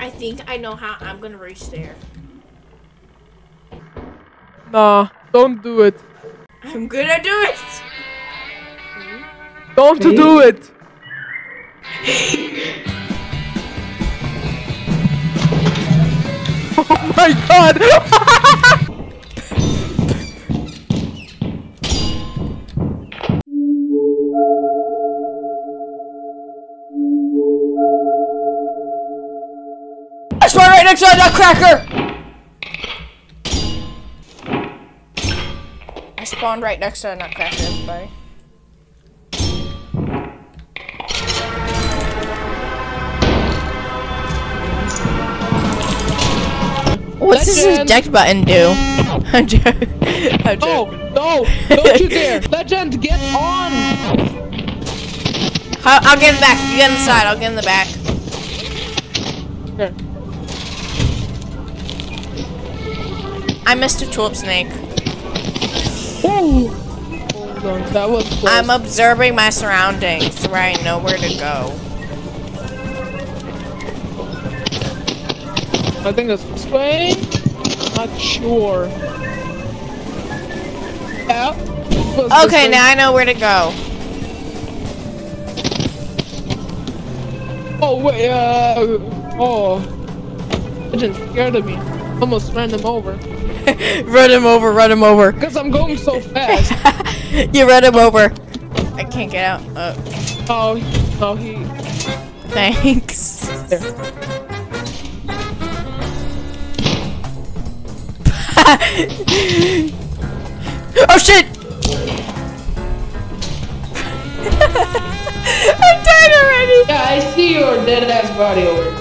I think I know how I'm gonna reach there. Nah, don't do it. I'm gonna do it! Don't do it. oh my god! right next to a nutcracker! I spawned right next to a nutcracker, everybody. What's this Legend. eject button do? I'm joking. I'm No, joking. no, don't you dare! Legend, get on! I'll, I'll get in the back. You get inside. I'll get in the back. Okay. I missed a tulip snake. Whoa! Hold on, that was close. I'm observing my surroundings so I know where to go. I think it's this way. Not sure. Yeah. it Okay, now I know where to go. Oh wait, uh, oh. just scared of me. Almost ran him over. run him over, run him over. Cause I'm going so fast. you run him over. I can't get out. Oh, oh, no, he. thanks. There. oh shit! I died already! Yeah, I see your dead ass body over there.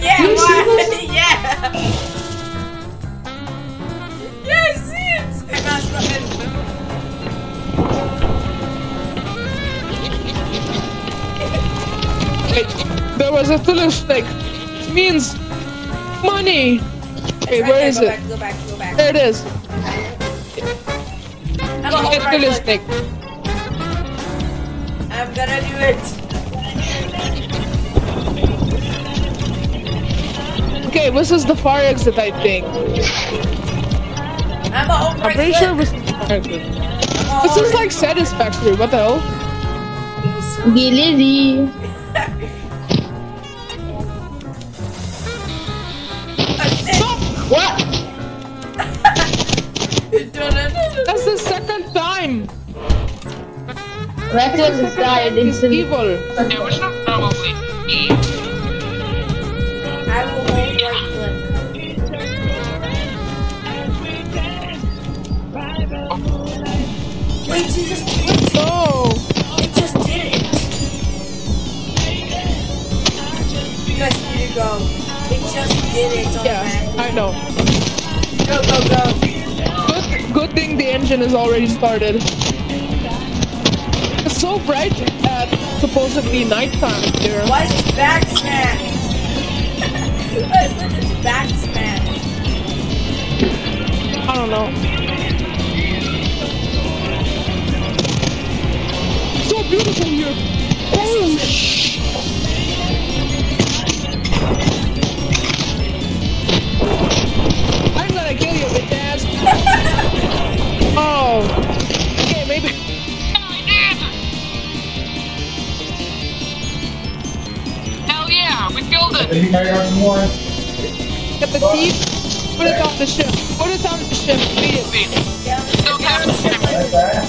yeah, You why? yeah! There was a tulip snake. Means money. Okay, where is go it? Back, go back, go back. There it is. I'm a whole Get right tulip click. snake. I'm gonna do it. Okay, this is the fire exit, I think. I'm a home I'm pretty click. sure this is the fire exit. This is like satisfactory. What the hell? Gilly. Reckless died He's instantly. evil. It was not probably me. I will hold right click. Wait, Jesus, wait, No. it just did it. Oh. You guys need to go. It just did it Yeah. I know. Go, go, go. Good, good thing the engine is already started. It's so bright at supposedly nighttime here. Why is his back smashed? Why is his back smashed? I don't know. We killed it! Get the teeth. Put it on the ship. Put it on the ship. Beat it. Wait, Yeah, Don't yeah, have shit, like,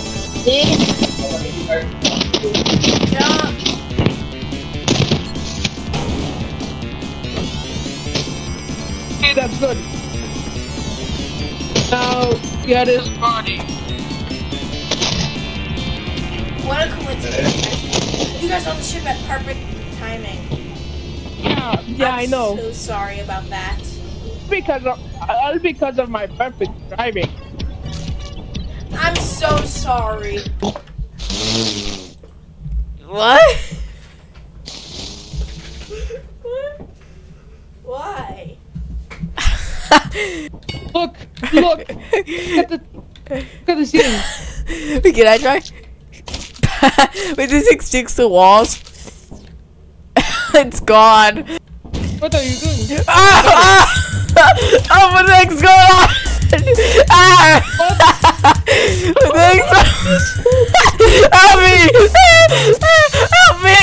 See? jump. Okay, that's good. Now, get this it. body. What a coincidence. You guys on the ship at perfect timing. Yeah, yeah, I'm I know. so sorry about that. Because of all because of my perfect driving. I'm so sorry. What? What? Why? Look, look, look at the look at the ceiling. Can I try? Wait, this thing sticks to walls. It's gone. What are you doing? Ah! ah! Oh, what the heck's going on? Ah! What the heck's Help me! Help me!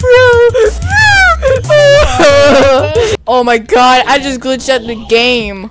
Bro! Oh my god, I just glitched out the game.